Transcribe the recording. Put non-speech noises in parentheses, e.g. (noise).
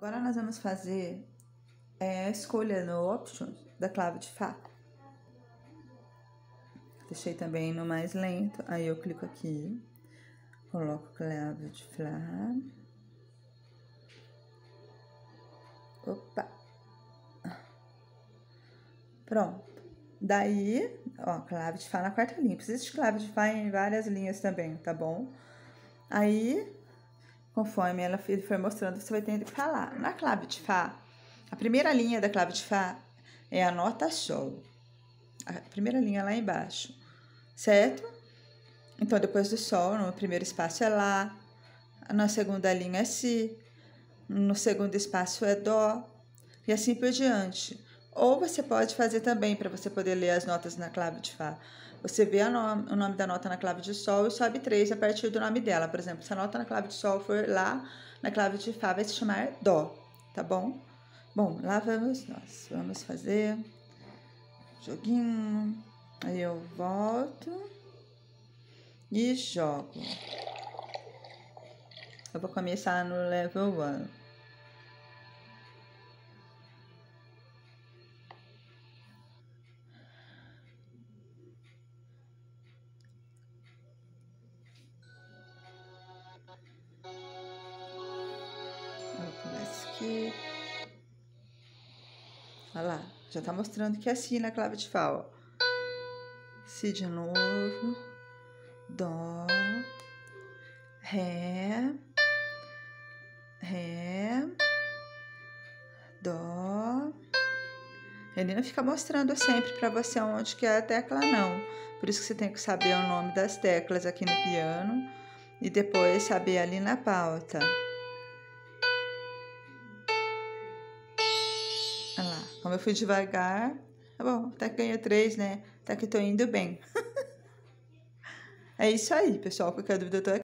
Agora nós vamos fazer é, a escolha no Options da clave de Fá. Deixei também no mais lento, aí eu clico aqui, coloco clave de Fá. Opa! Pronto. Daí, ó, clave de Fá na quarta linha. Precisa de clave de Fá em várias linhas também, tá bom? Aí, conforme ela foi mostrando, você vai ter que falar. Na clave de Fá, a primeira linha da clave de Fá é a nota Sol. A primeira linha lá embaixo, certo? Então, depois do Sol, no primeiro espaço é Lá, na segunda linha é Si, no segundo espaço é Dó, e assim por diante. Ou você pode fazer também, para você poder ler as notas na clave de Fá. Você vê o nome da nota na clave de Sol e sobe três a partir do nome dela. Por exemplo, se a nota na clave de Sol for Lá, na clave de Fá vai se chamar Dó, tá bom? Bom, lá vamos nós. Vamos fazer joguinho. Aí eu volto e jogo. Eu vou começar no level 1. Aqui. Olha lá, já tá mostrando que é Si na clave de ó. Si de novo, Dó, Ré, Ré, Dó. Ele não fica mostrando sempre para você onde que é a tecla, não. Por isso que você tem que saber o nome das teclas aqui no piano e depois saber ali na pauta. Como eu fui devagar, tá bom, até que ganhei três, né? Até que tô indo bem. (laughs) é isso aí, pessoal. Qualquer dúvida eu tô aqui.